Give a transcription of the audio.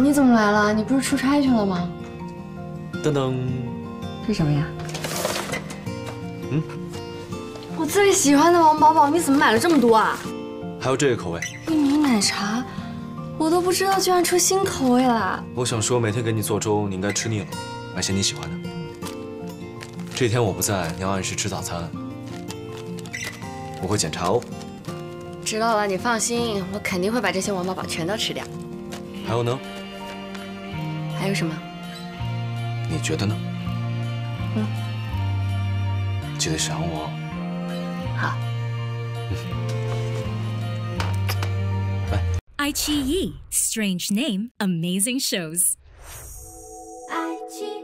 你怎么来了？你不是出差去了吗？噔噔，是什么呀？嗯，我最喜欢的王饱饱，你怎么买了这么多啊？还有这个口味，玉米奶茶，我都不知道居然出新口味了。我想说，每天给你做粥，你应该吃腻了，买些你喜欢的。这天我不在，你要按时吃早餐，我会检查哦。知道了，你放心，我肯定会把这些王宝宝全都吃掉。还有呢？还有什么？你觉得呢？嗯。记得想我。好。I G E strange name amazing shows. 爱 G -E.